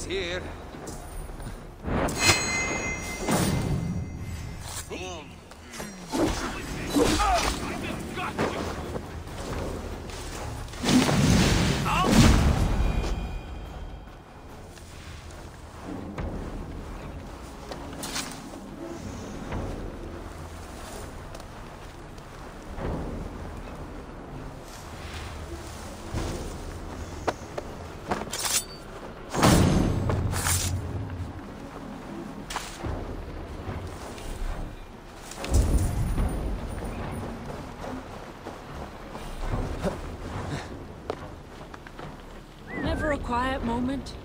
No trace here. Quiet moment?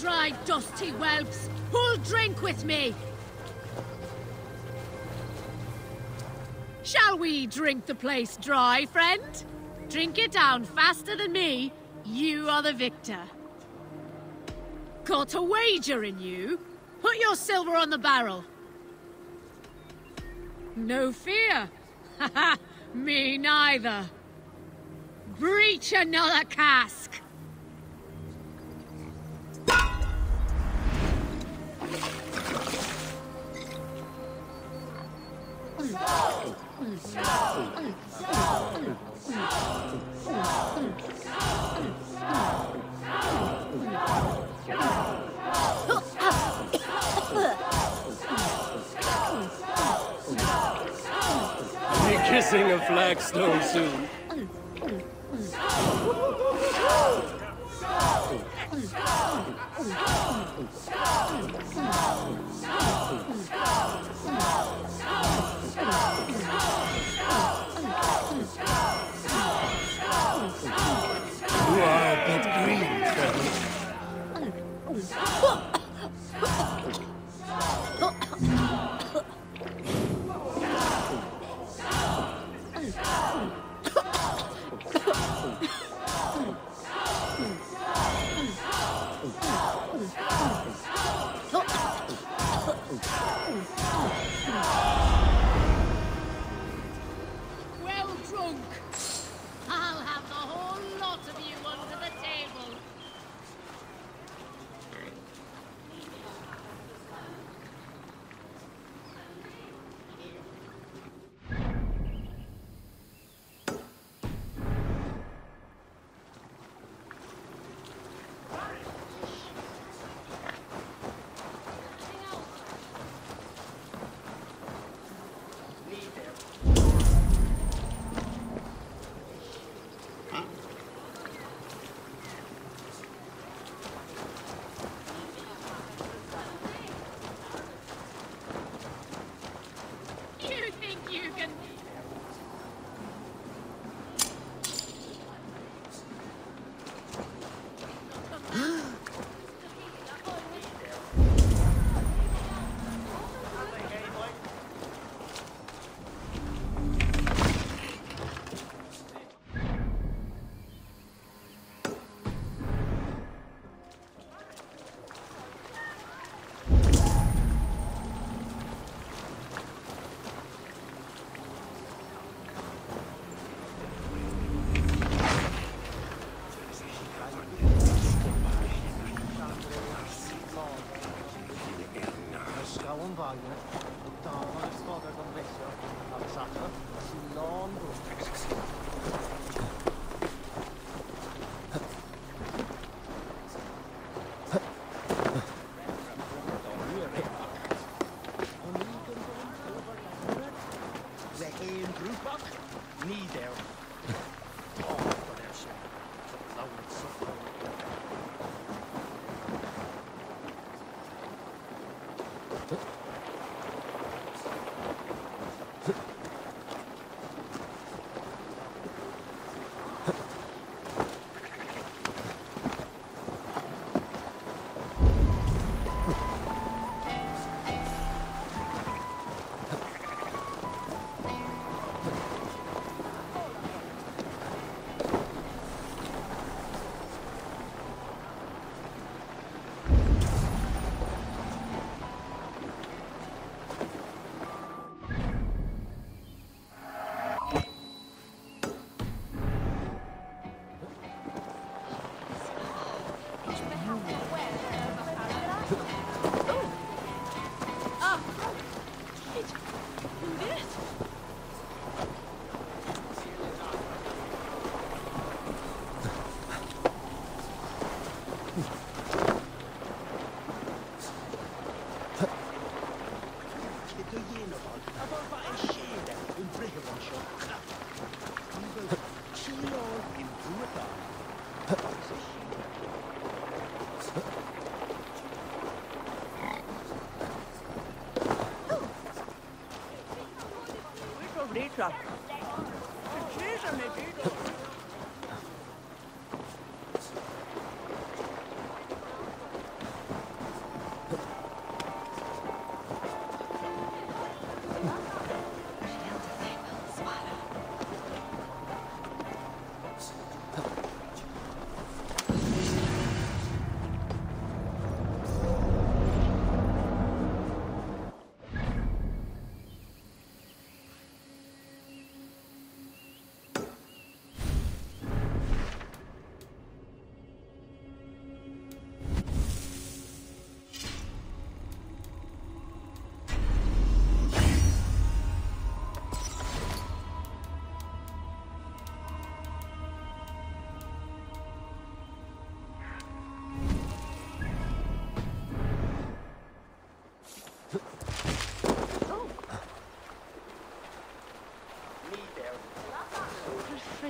Dry, dusty whelps! Who'll drink with me? Shall we drink the place dry, friend? Drink it down faster than me. You are the victor. Got a wager in you? Put your silver on the barrel. No fear. Haha, me neither. Breach another cask. Kissing a flagstone soon.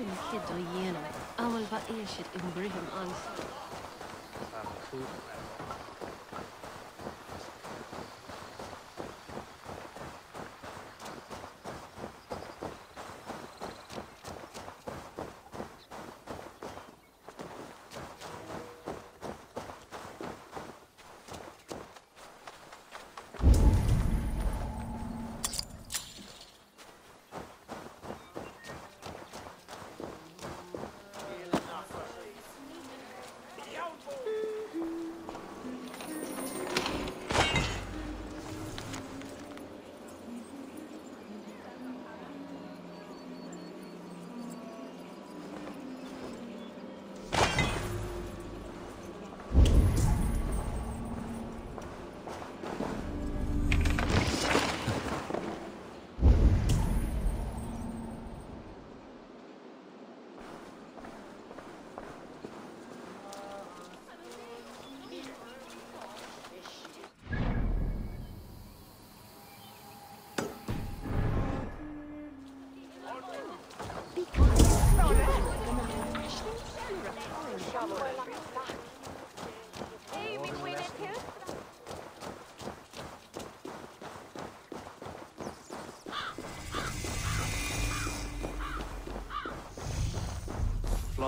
inte dra igenom. Han vill vara erkänd i Brigham Alston.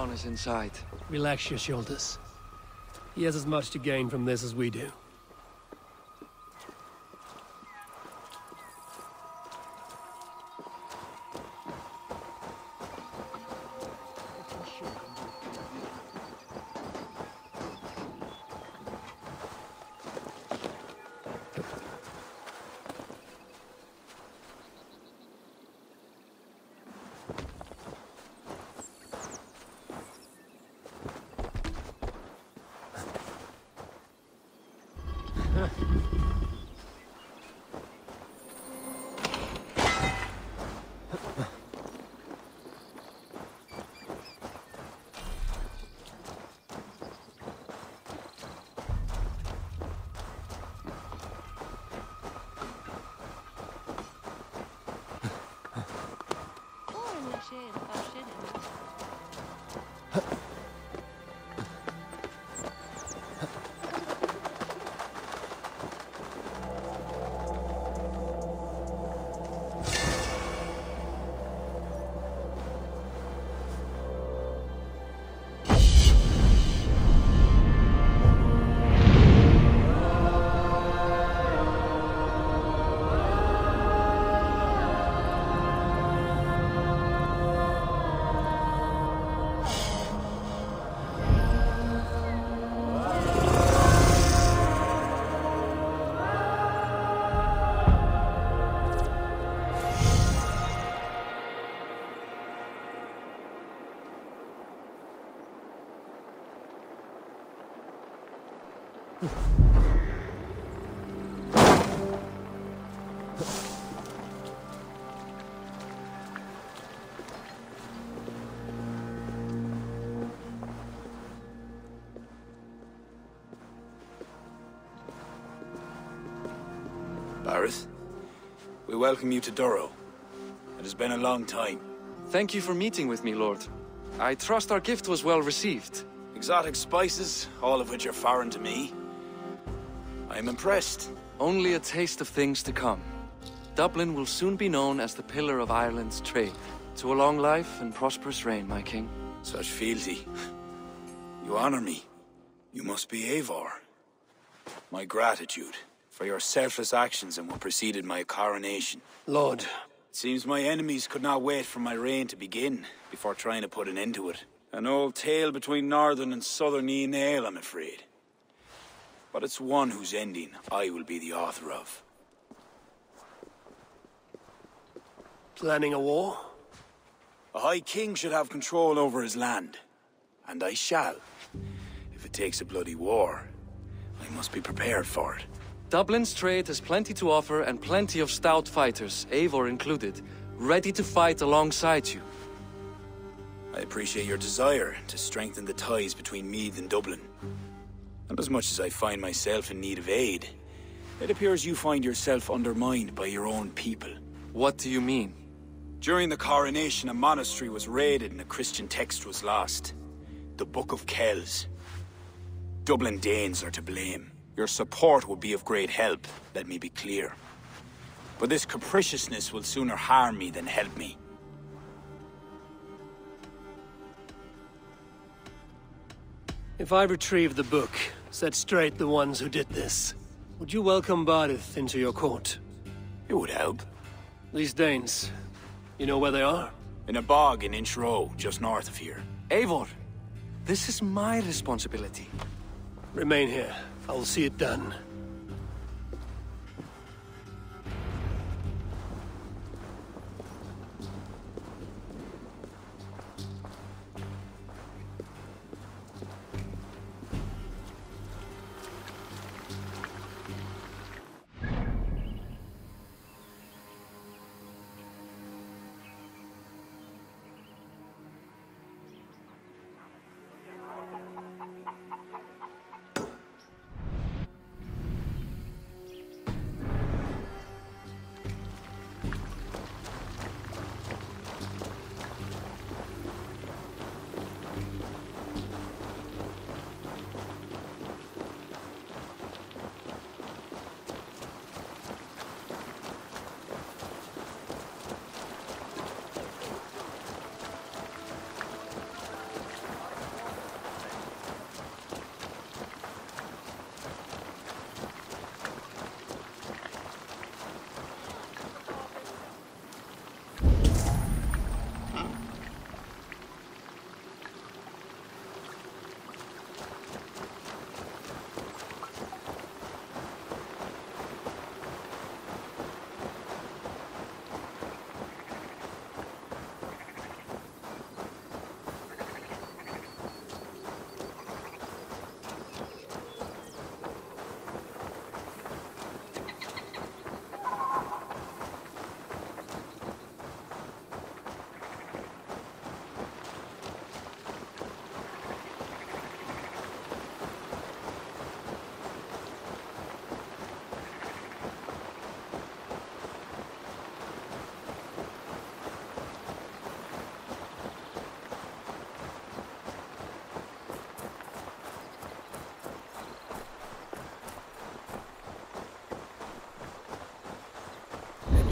Flann is inside. Relax your shoulders. He has as much to gain from this as we do. Barid, we welcome you to Durrow. It has been a long time. Thank you for meeting with me, Lord. I trust our gift was well received. Exotic spices, all of which are foreign to me. I am impressed. Only a taste of things to come. Dublin will soon be known as the pillar of Ireland's trade. To a long life and prosperous reign, my king. Such fealty. You honor me. You must be Eivor. My gratitude for your selfless actions and what preceded my coronation. Lord, It seems my enemies could not wait for my reign to begin before trying to put an end to it. An old tale between northern and southern Uí Néill I'm afraid. But it's one whose ending I will be the author of. planning a war? A High King should have control over his land. And I shall. If it takes a bloody war, I must be prepared for it. Dublin's trade has plenty to offer and plenty of stout fighters, Eivor included, ready to fight alongside you. I appreciate your desire to strengthen the ties between Meath and Dublin. And as much as I find myself in need of aid, it appears you find yourself undermined by your own people. What do you mean? During the coronation, a monastery was raided and a Christian text was lost. The Book of Kells. Dublin Danes are to blame. Your support would be of great help, let me be clear. But this capriciousness will sooner harm me than help me. If I retrieve the book, set straight the ones who did this, would you welcome Barid into your court? It would help. These Danes, you know where they are? In a bog in Inch Row, just north of here. Eivor, this is my responsibility. Remain here. I will see it done.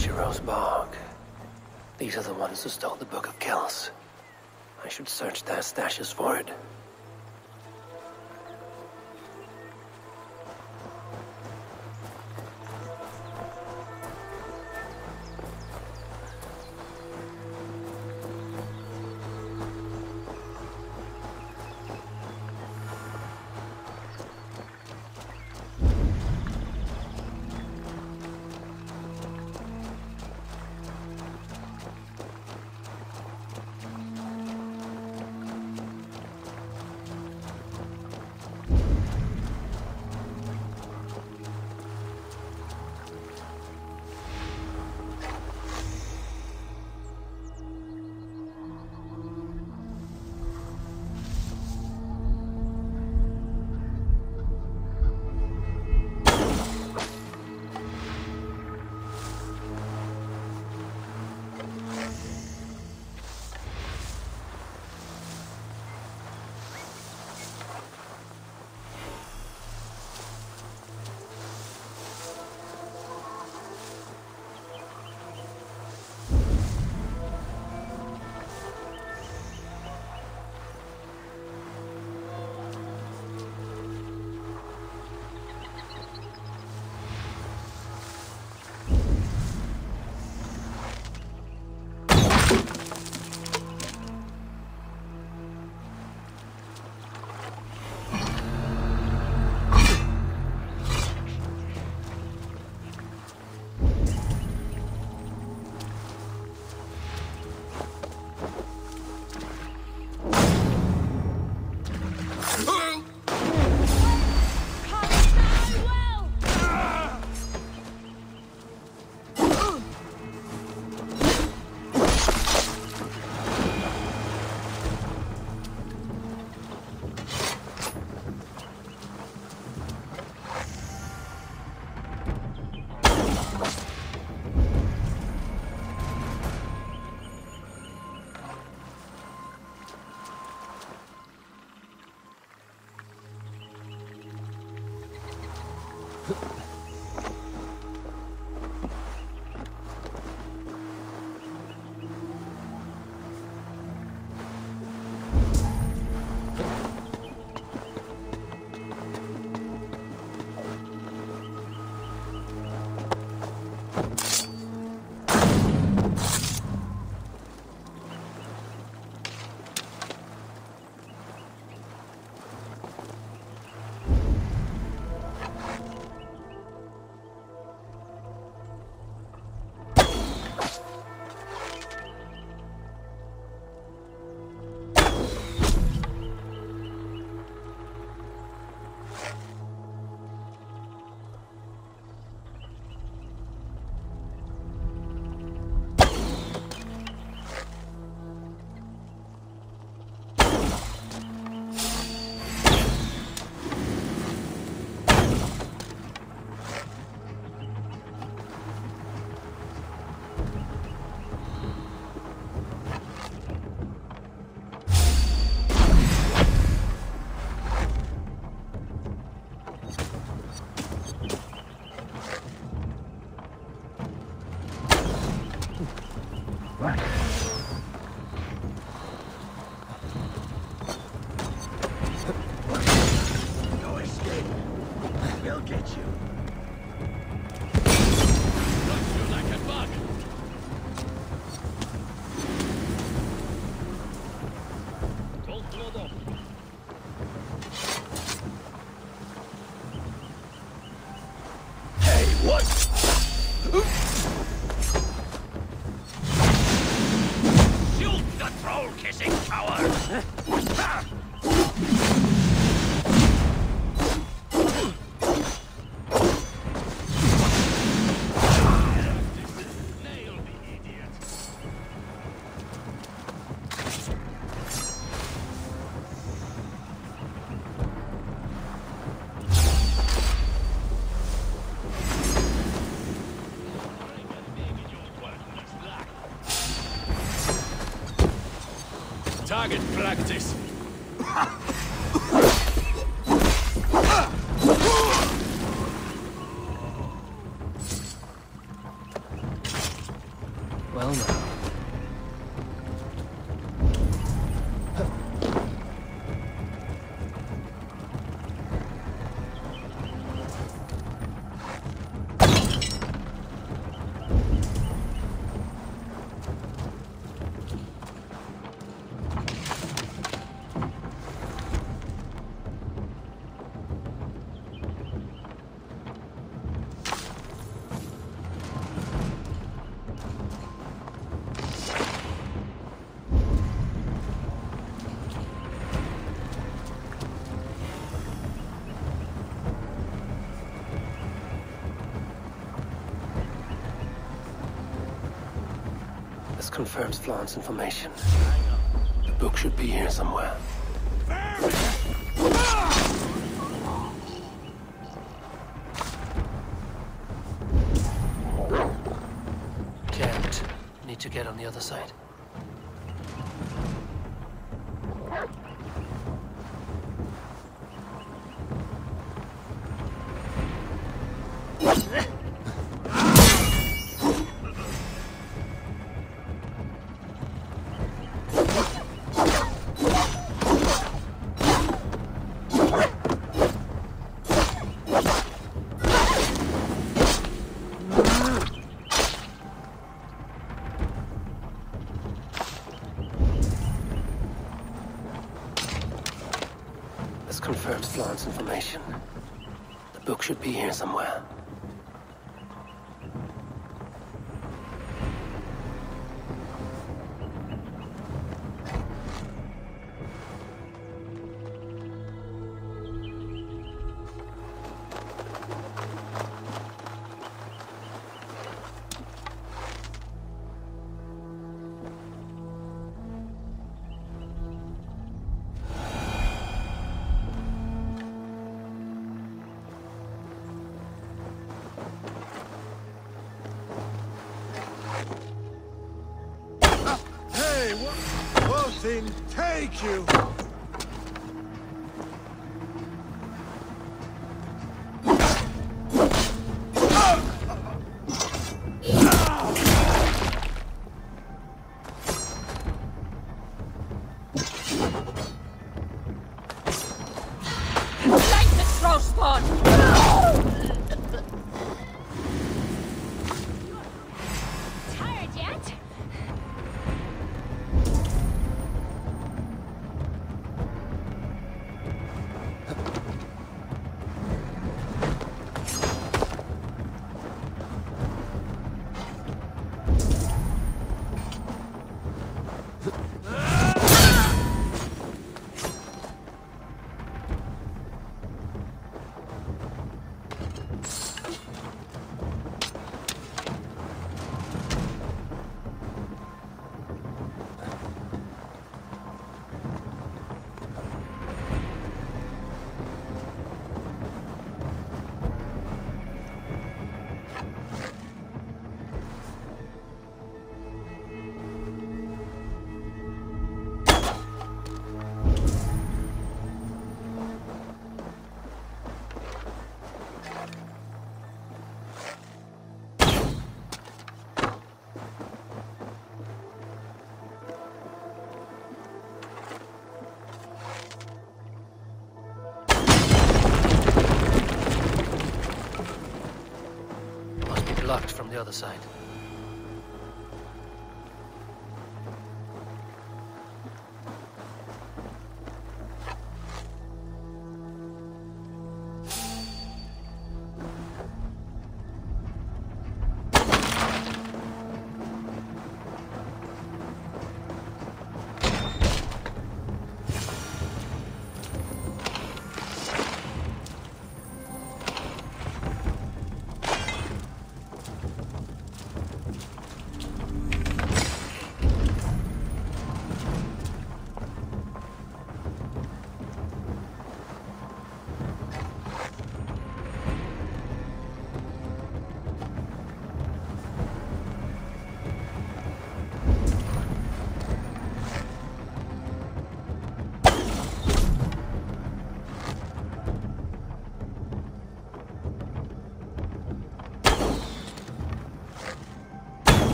Shiro's Bog. These are the ones who stole the Book of Kells. I should search their stashes for it. Target practice. Confirms Flann's information. The book should be here somewhere. Can't. Need to get on the other side. Information. The book should be here somewhere. Other side.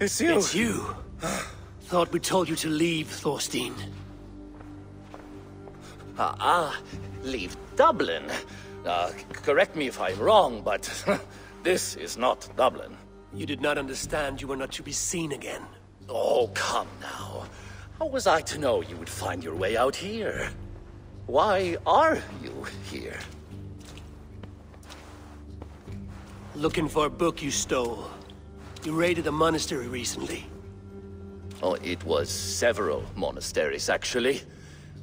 It's you. It's you. Thought we told you to leave, Thorstein. Ah, ah, leave Dublin. Uh, correct me if I'm wrong, but this is not Dublin. You did not understand you were not to be seen again. Oh, come now. How was I to know you would find your way out here? Why are you here? Looking for a book you stole. You raided a monastery recently. Oh, it was several monasteries, actually.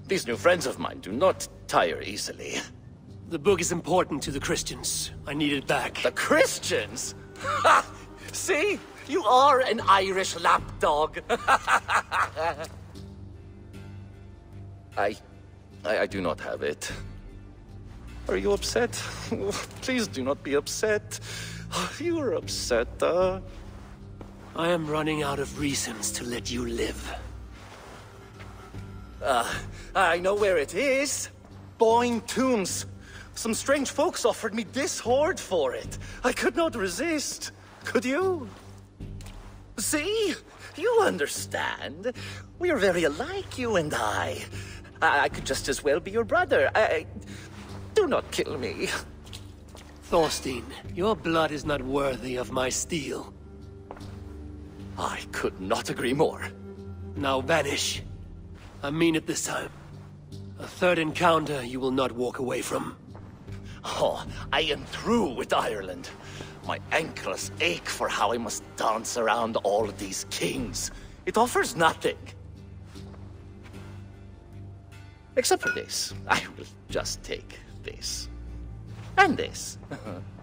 These new friends of mine do not tire easily. The book is important to the Christians. I need it back. The Christians? Ha! See? You are an Irish lapdog. I, I... I do not have it. Are you upset? Please do not be upset. You are upset, uh... I am running out of reasons to let you live. Uh, I know where it is. Boyne Tombs. Some strange folks offered me this hoard for it. I could not resist. Could you? See? You understand. We are very alike, you and I. I, I could just as well be your brother. I... Do not kill me. Thorstein, your blood is not worthy of my steel. I could not agree more. Now vanish. I mean it this time. A third encounter you will not walk away from. Oh, I am through with Ireland. My ankles ache for how I must dance around all of these kings. It offers nothing. Except for this. I will just take this. And this.